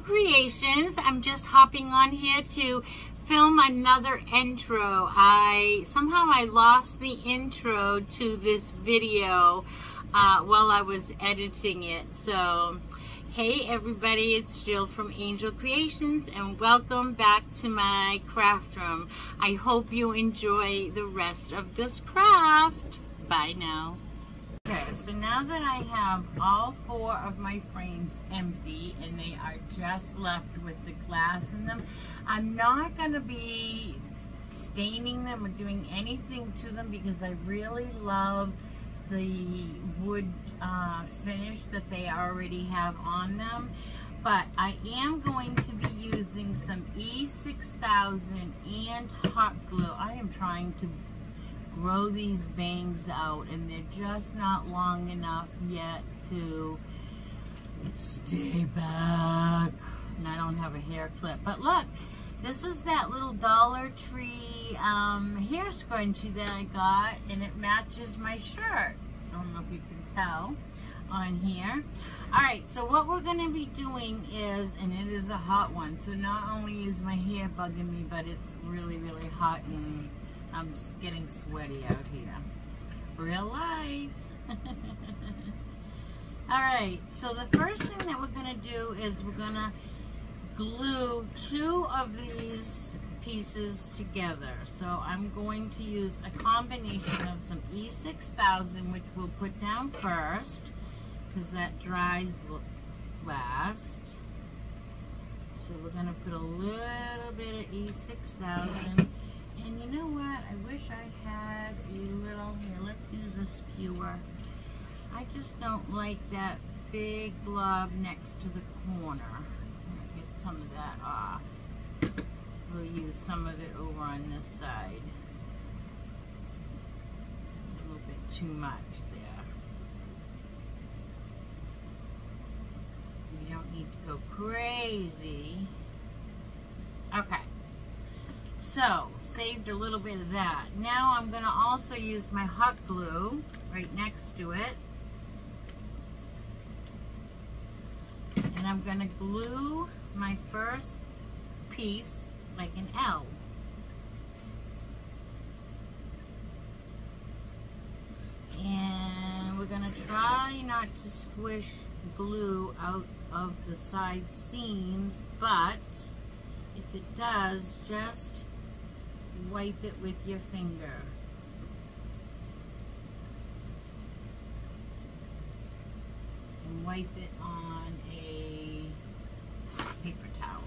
Creations. I'm just hopping on here to film another intro. I somehow I lost the intro to this video uh, while I was editing it. So, hey everybody, it's Jill from Anjill Creations and welcome back to my craft room. I hope you enjoy the rest of this craft. Bye now. Okay, so now that I have all four of my frames empty and they are just left with the glass in them, I'm not going to be staining them or doing anything to them because I really love the wood uh, finish that they already have on them. But I am going to be using some E6000 and hot glue. I am trying to grow these bangs out and they're just not long enough yet to stay back. And I don't have a hair clip. But look, this is that little Dollar Tree um, hair scrunchie that I got and it matches my shirt. I don't know if you can tell on here. Alright, so what we're going to be doing is, and it is a hot one, so not only is my hair bugging me, but it's really, really hot and I'm getting sweaty out here. Real life. Alright, so the first thing that we're going to do is we're going to glue two of these pieces together. So I'm going to use a combination of some E6000, which we'll put down first, because that dries last. So we're going to put a little bit of E6000 and you know what? I wish I had a little, here, let's use a skewer. I just don't like that big blob next to the corner. Get some of that off. We'll use some of it over on this side. A little bit too much there. You don't need to go crazy. Okay. So, saved a little bit of that. Now I'm going to also use my hot glue right next to it. And I'm going to glue my first piece like an L. And we're going to try not to squish glue out of the side seams, but if it does, just wipe it with your finger. And wipe it on a paper towel.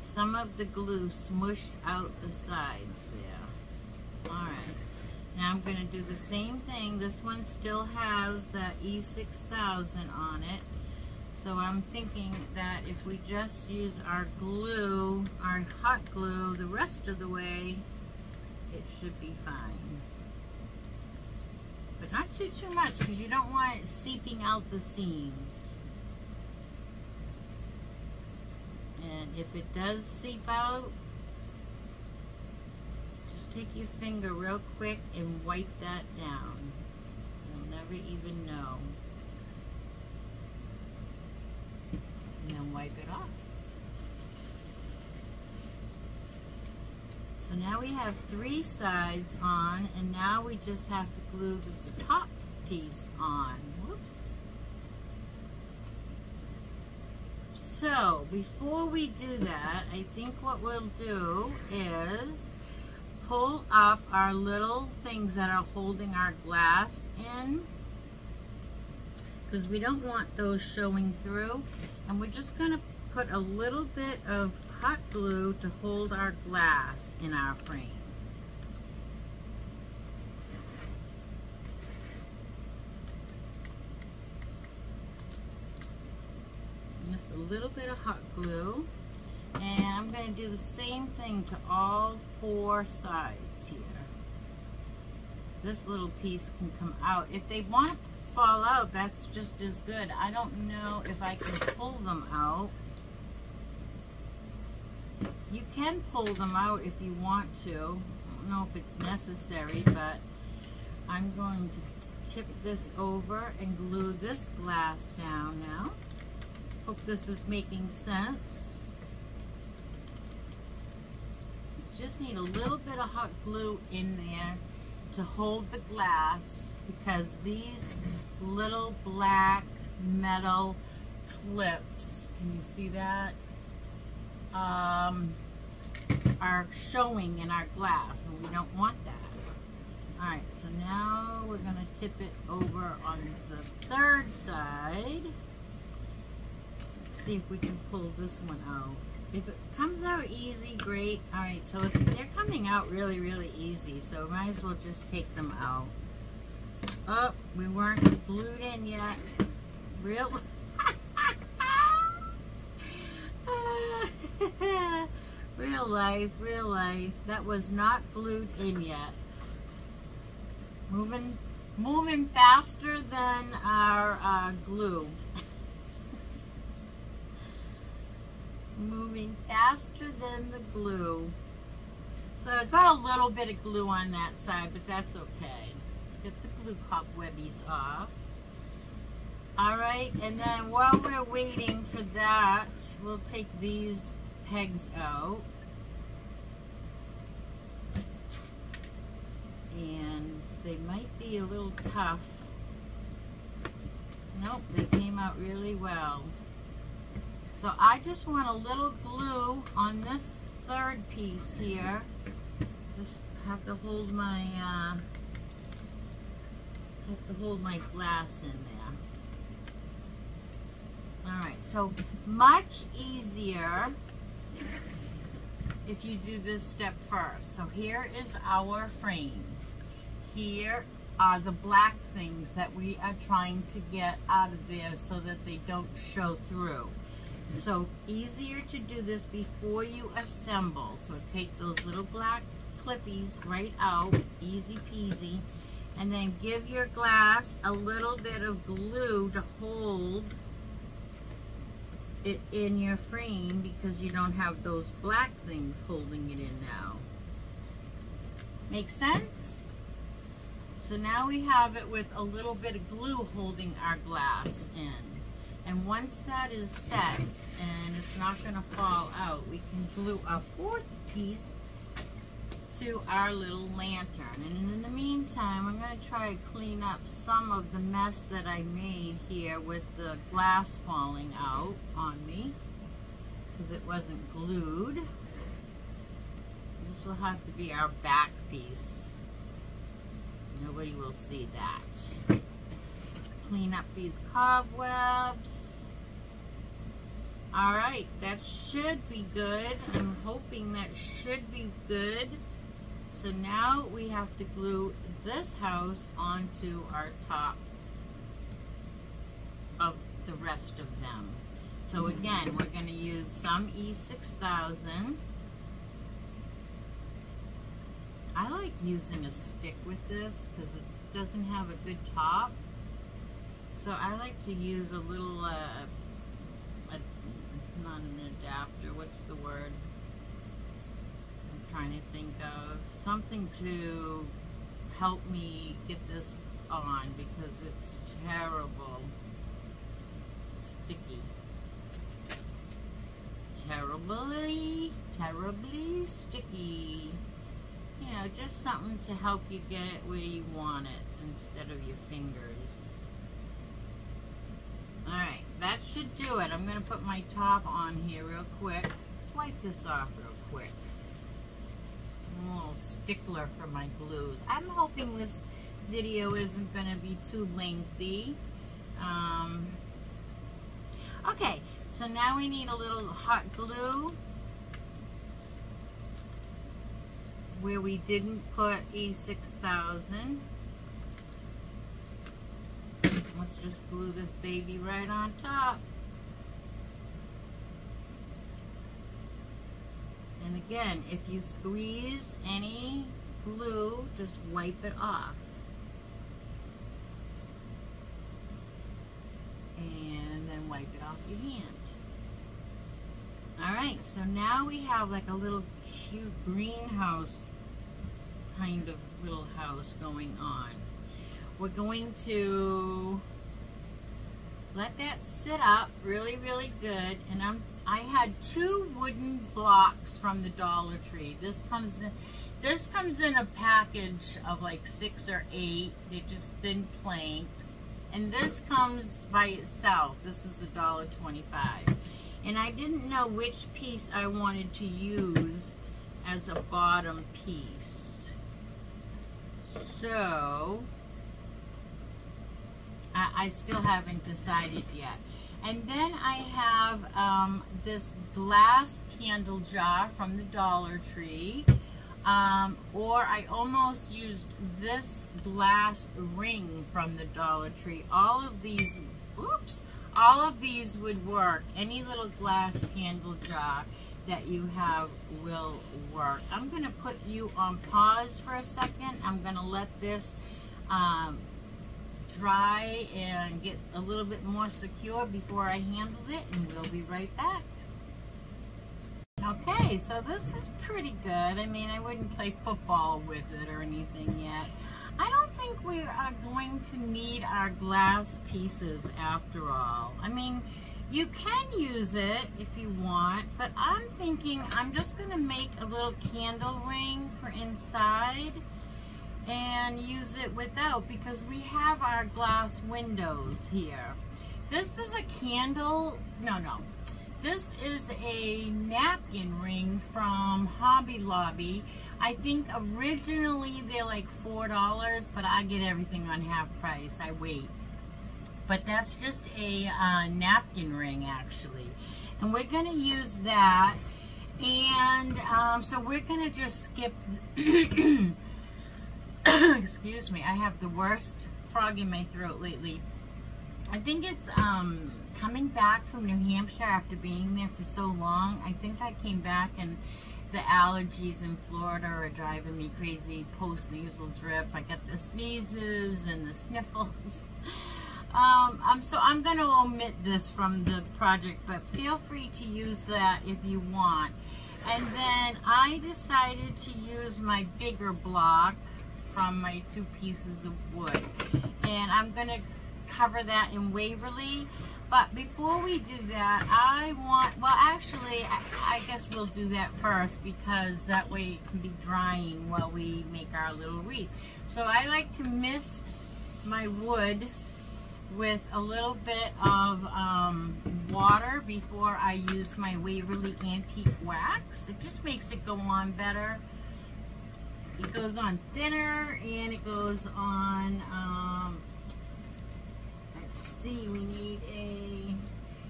Some of the glue smushed out the sides there. Alright. Now I'm going to do the same thing. This one still has that E6000 on it. So I'm thinking that if we just use our glue, our hot glue, the rest of the way, it should be fine. But not too, too much because you don't want it seeping out the seams. And if it does seep out, just take your finger real quick and wipe that down. You'll never even know. And then wipe it off. So now we have three sides on and now we just have to glue this top piece on. Whoops. So before we do that, I think what we'll do is pull up our little things that are holding our glass in because we don't want those showing through and we're just going to put a little bit of hot glue to hold our glass in our frame. Just a little bit of hot glue. And I'm going to do the same thing to all four sides here. This little piece can come out. If they want to fall out, that's just as good. I don't know if I can pull them out. You can pull them out if you want to. I don't know if it's necessary, but I'm going to tip this over and glue this glass down now. Hope this is making sense. Just need a little bit of hot glue in there to hold the glass because these little black metal clips, can you see that? Um, are showing in our glass and we don't want that. Alright, so now we're going to tip it over on the third side. See if we can pull this one out. If it comes out easy, great. Alright, so they're coming out really, really easy, so might as well just take them out. Oh, we weren't glued in yet. Real. real life, real life. That was not glued in yet. Moving, moving faster than our uh, glue. moving faster than the glue. So I got a little bit of glue on that side, but that's okay. Get the glue cobwebbies off. All right, and then while we're waiting for that, we'll take these pegs out. And they might be a little tough. Nope, they came out really well. So I just want a little glue on this third piece here. Just have to hold my uh, have to hold my glass in there. All right, so much easier if you do this step first. So here is our frame here are the black things that we are trying to get out of there so that they don't show through. So easier to do this before you assemble. So take those little black clippies right out, easy peasy, and then give your glass a little bit of glue to hold it in your frame because you don't have those black things holding it in now. Make sense? So now we have it with a little bit of glue holding our glass in. And once that is set and it's not going to fall out, we can glue a fourth piece to our little lantern. And in the meantime, I'm going to try to clean up some of the mess that I made here with the glass falling out on me because it wasn't glued. This will have to be our back piece. Nobody will see that. Clean up these cobwebs. Alright, that should be good. I'm hoping that should be good. So now we have to glue this house onto our top of the rest of them. So again, we're going to use some E6000. I like using a stick with this because it doesn't have a good top. So I like to use a little, uh, a, not an adapter, what's the word? Trying to think of something to help me get this on because it's terrible sticky. Terribly, terribly sticky you know, just something to help you get it where you want it instead of your fingers. Alright, that should do it. I'm going to put my top on here real quick. Wipe this off real quick. Stickler for my glues. I'm hoping this video isn't going to be too lengthy. Um, okay, so now we need a little hot glue. where we didn't put E6000. Let's just glue this baby right on top. And again, if you squeeze any glue, just wipe it off. And then wipe it off your hand. Alright, so now we have like a little cute greenhouse kind of little house going on. We're going to let that sit up really, really good. And I'm I had two wooden blocks from the Dollar Tree. This comes in this comes in a package of like six or eight. They're just thin planks. And this comes by itself. This is a dollar twenty-five. And I didn't know which piece I wanted to use as a bottom piece. So, I, I still haven't decided yet. And then I have um, this glass candle jar from the Dollar Tree. Um, or I almost used this glass ring from the Dollar Tree. All of these, oops, all of these would work. Any little glass candle jar that you have will work. I'm going to put you on pause for a second. I'm going to let this um, dry and get a little bit more secure before I handle it and we'll be right back. Okay, so this is pretty good. I mean, I wouldn't play football with it or anything yet. I don't think we are going to need our glass pieces after all. I mean, you can use it if you want, but I'm thinking I'm just going to make a little candle ring for inside and use it without because we have our glass windows here. This is a candle, no, no. This is a napkin ring from Hobby Lobby. I think originally they're like $4, but I get everything on half price. I wait. But that's just a uh, napkin ring actually. And we're going to use that. And um, so we're going to just skip excuse me, I have the worst frog in my throat lately. I think it's um, coming back from New Hampshire after being there for so long. I think I came back and the allergies in Florida are driving me crazy post-nasal drip. I got the sneezes and the sniffles. Um, um, so I'm going to omit this from the project, but feel free to use that if you want. And then I decided to use my bigger block from my two pieces of wood. And I'm to cover that in Waverly. But before we do that, I want, well actually, I, I, guess we'll do that first because that way it can be drying while we make our little wreath. So I like to mist my wood with a little bit of um, water before I use my Waverly Antique Wax. It just makes it go on better it goes on thinner and it goes on um, let's see we need a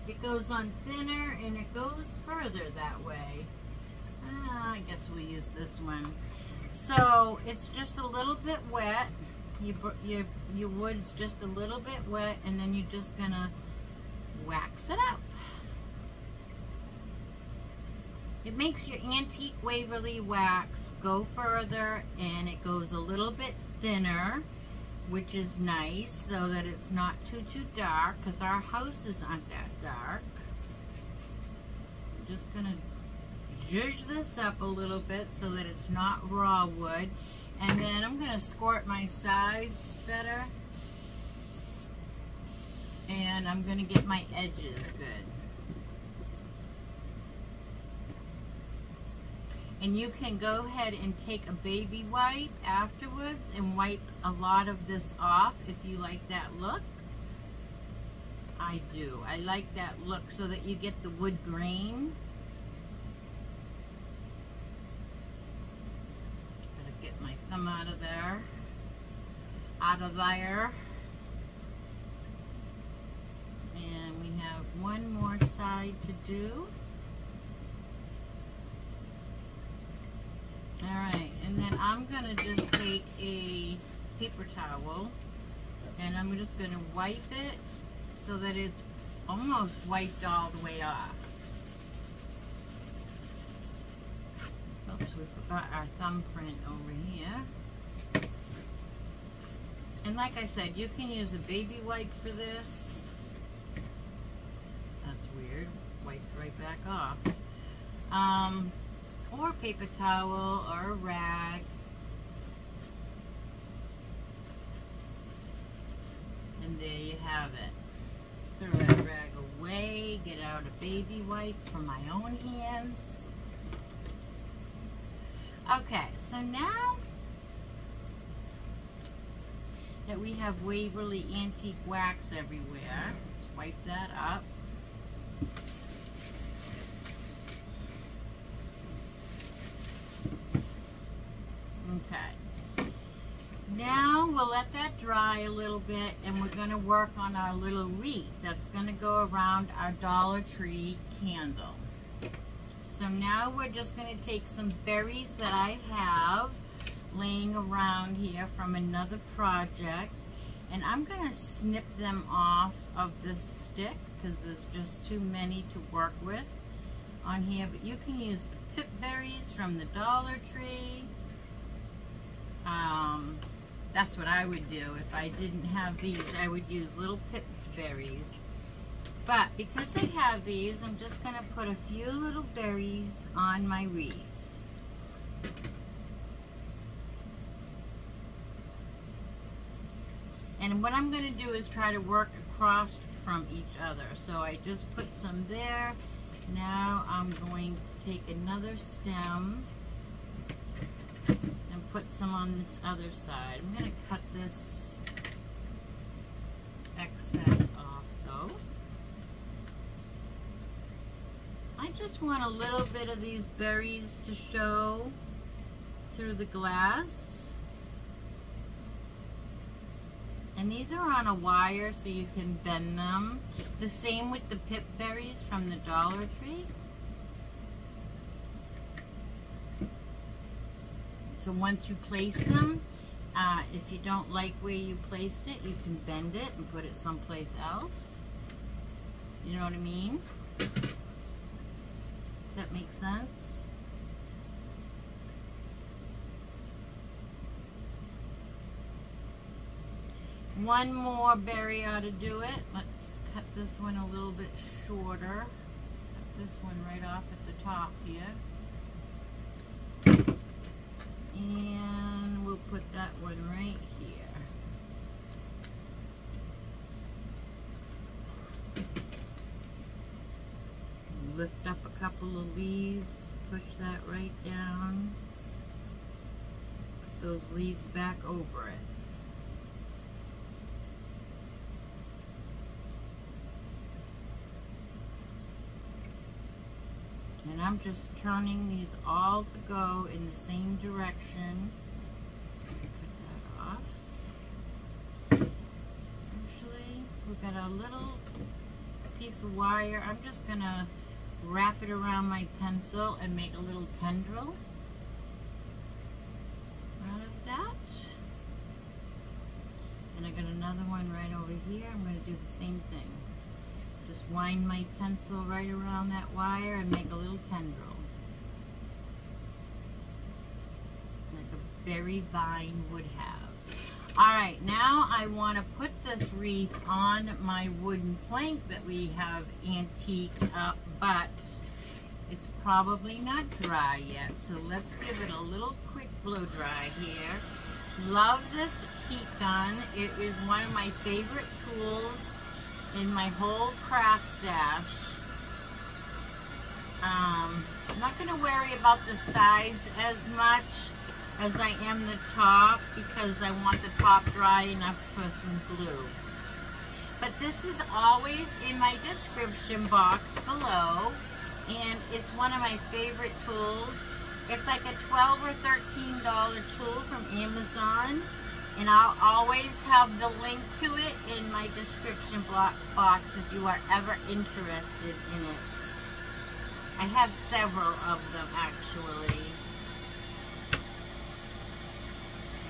it goes on thinner and it goes further that way. Uh, I guess we use this one. So it's just a little bit wet. You, your, your wood's just a little bit wet and then you're just gonna wax it up it makes your antique Waverly wax go further and it goes a little bit thinner, which is nice so that it's not too, too dark because our houses aren't that dark. I'm just going to zhuzh this up a little bit so that it's not raw wood. And then I'm going to squirt my sides better. And I'm going to get my edges good. And you can go ahead and take a baby wipe afterwards and wipe a lot of this off if you like that look. I do. I like that look so that you get the wood grain. Gotta get my thumb out of there. Out of there. And we have one more side to do. Alright, and then I'm to just take a paper towel and I'm just going to wipe it so that it's almost wiped all the way off. Oops, we forgot our thumbprint over here. And like I said, you can use a baby wipe for this. That's weird. Wipe right back off. Um, or paper towel or a rag. And there you have it. Throw that rag away, get out a baby wipe from my own hands. Okay, so now that we have Waverly Antique Wax everywhere, let's wipe that up. Okay. Now we'll let a little bit and we're going to work on our little wreath that's going to go around our Dollar Tree candle. So now we're just going to take some berries that I have laying around here from another project and I'm going to snip them off of this stick because there's just too many to work with on here but you can use the pip berries from the Dollar Tree um, that's what I would do if I didn't have these I would use little pip berries but because I have these I'm just going to put a few little berries on my wreath And what I'm going to do is try to work across from each other. So I just put some there. Now I'm going to take another stem put some on this other side. I'm going to cut this excess off though. I just want a little bit of these berries to show through the glass. And these are on a wire so you can bend them. The same with the pip berries from the Dollar Tree. So once you place them, uh, if you don't like where you placed it, you can bend it and put it someplace else. You know what I mean? That makes sense? One more berry ought to do it. Let's cut this one a little bit shorter. Cut this one right off at the top here. And we'll put that one right here. Lift up a couple of leaves, push that right down. Put those leaves back over it. I'm just turning these all to go in the same direction. Put that off. Actually, we've got a little piece of wire. I'm just going to wrap it around my pencil and make a little tendril out of that. And I got another one right over here. I'm going to do the same thing. Just wind my pencil right around that wire and make a little tendril. Like a berry vine would have. Alright, now I want to put this wreath on my wooden plank that we have antiqued up, but it's probably not dry yet. So let's give it a little quick blow dry here. Love this heat gun. It is one of my favorite tools in my whole craft stash. Um, I'm not going to worry about the sides as much as I am the top because I want the top dry enough for some glue. But this is always in my description box below and it's one of my favorite tools. It's like a 12 or $13 tool from Amazon and I'll always have the link to it in my description box if you are ever interested in it. I have several of them actually.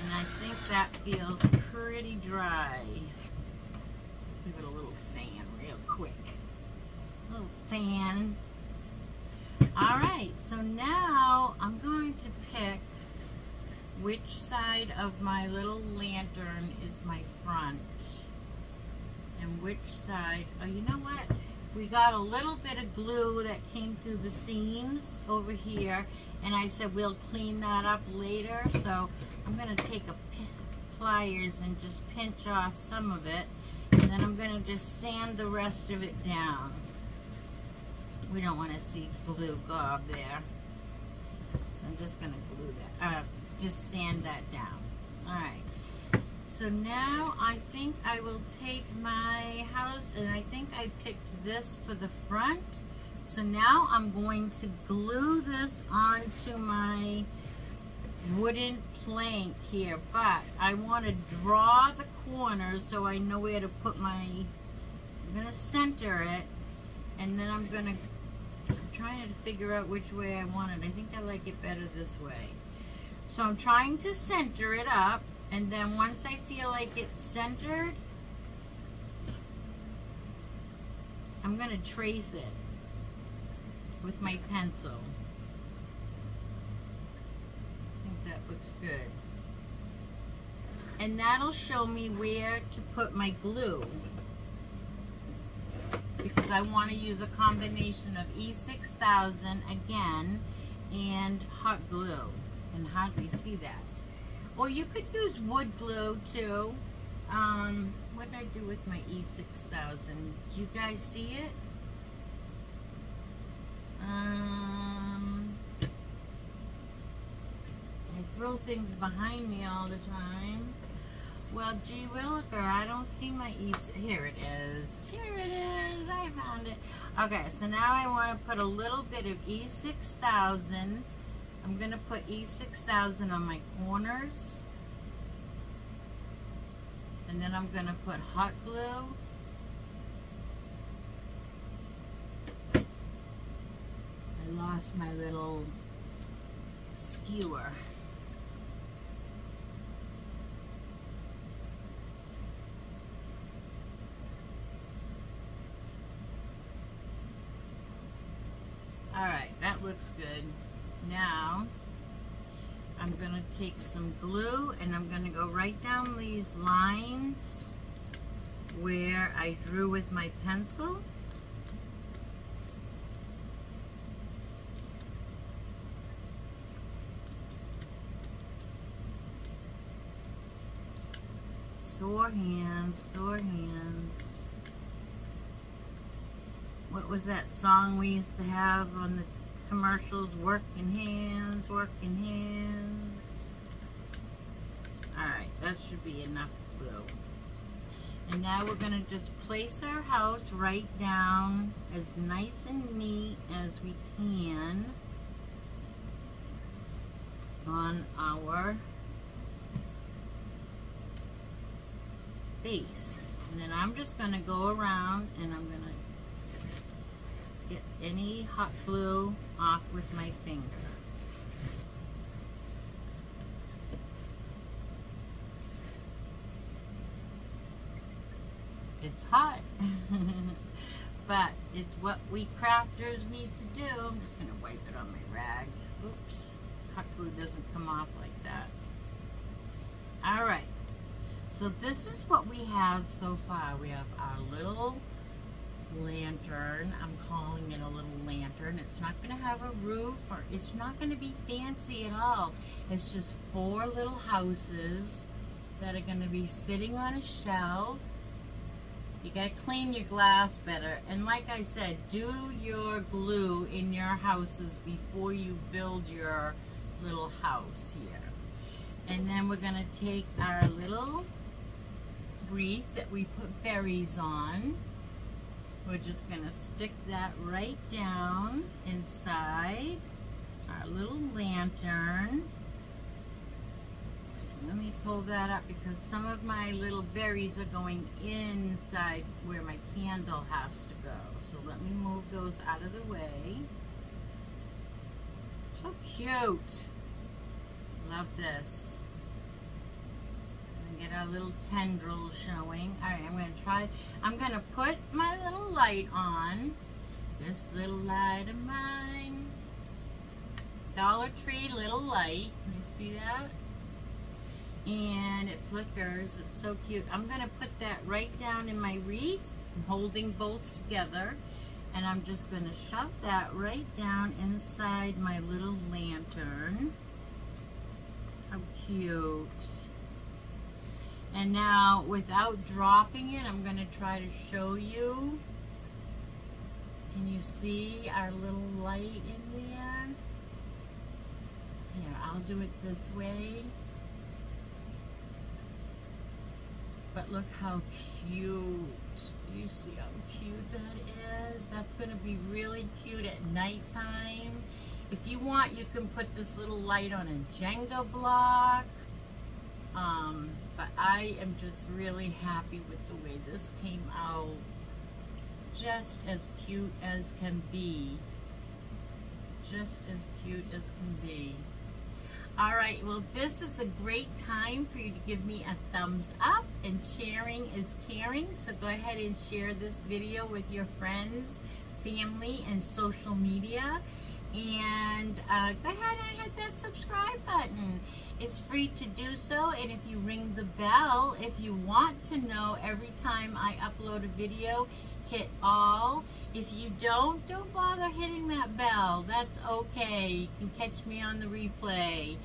And I think that feels pretty dry. Give it a little fan real quick. A little fan. Alright, so now I'm going to pick which side of my little lantern is my front and which side, oh you know what, we got a little bit of glue that came through the seams over here and I said we'll clean that up later so I'm to take a pliers and just pinch off some of it And then I'm to just sand the rest of it down. We don't want to see glue go up there. So I'm just to glue that, uh, just sand that down. All right. So now I think I will take my house and I think I picked this for the front. So now I'm going to glue this onto my wooden plank here, but I want to draw the corners so I know where to put my, I'm going to center it, and then I'm going to, I'm trying to figure out which way I want it. I think I like it better this way. So I'm trying to center it up, and then once I feel like it's centered, I'm going to trace it with my pencil. I think that looks good. And that'll show me where to put my glue. Because I want to use a combination of E6000 again and hot glue. And we see that? Or you could use wood glue too. Um, what did I do with my E6000? Do you guys see it? Um, throw things behind me all the time. Well, gee williker, I don't see my E. Here it is. Here it is. I found it. Okay, so now I want to put a little bit of E6000. I'm going to put E6000 on my corners. And then I'm going to put hot glue. I lost my little skewer. Alright, that looks good. Now, I'm going to take some glue and I'm going to go right down these lines where I drew with my pencil. Sore hands, sore hands what was that song we used to have on the commercials? Working hands, working hands. Alright, that should be enough glue. And now we're going to just place our house right down as nice and neat as we can on our base. And then I'm just going to go around and I'm going to get any hot glue off with my finger. It's hot, but it's what we crafters need to do. I'm just going to wipe it on my rag. Oops, hot glue doesn't come off like that. All right, so this is what we have so far. We have our little lantern. I'm calling it a little lantern. It's not going to have a roof or it's not going to be fancy at all. It's just four little houses that are going to be sitting on a shelf. You got to clean your glass better. And like I said, do your glue in your houses before you build your little house here. And then we're going to take our little wreath that we put berries on we're just going to stick that right down inside our little lantern. Let me pull that up because some of my little berries are going inside where my candle has to go. So let me move those out of the way. So cute. Love this get our little tendrils showing. All right, I'm to try, I'm to put my little light on. This little light of mine. Dollar Tree little light. You see that? And it flickers. It's so cute. I'm to put that right down in my wreath. I'm holding both together. And I'm just to shove that right down inside my little lantern. How cute. And now, without dropping it, I'm going to try to show you. Can you see our little light in there? Here, I'll do it this way. But look how cute. You see how cute that is? That's going to be really cute at nighttime. If you want, you can put this little light on a Jenga block. Um, but I am just really happy with the way this came out. Just as cute as can be. Just as cute as can be. All right, well, this is a great time for you to give me a thumbs up, and sharing is caring, so go ahead and share this video with your friends, family, and social media. And uh, go ahead and hit that subscribe button. It's free to do so, and if you ring the bell, if you want to know every time I upload a video, hit all. If you don't, don't bother hitting that bell. That's okay. You can catch me on the replay.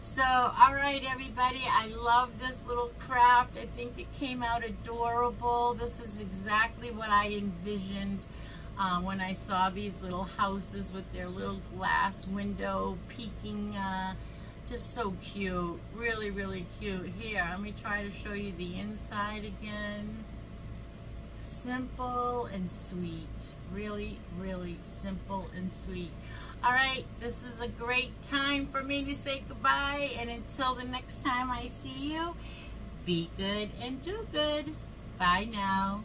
So, all right, everybody, I love this little craft. I think it came out adorable. This is exactly what I envisioned uh, when I saw these little houses with their little glass window peeking. Uh, just so cute. Really, really cute. Here, let me try to show you the inside again. Simple and sweet really, really simple and sweet. All right, this is a great time for me to say goodbye. And until the next time I see you, be good and do good. Bye now.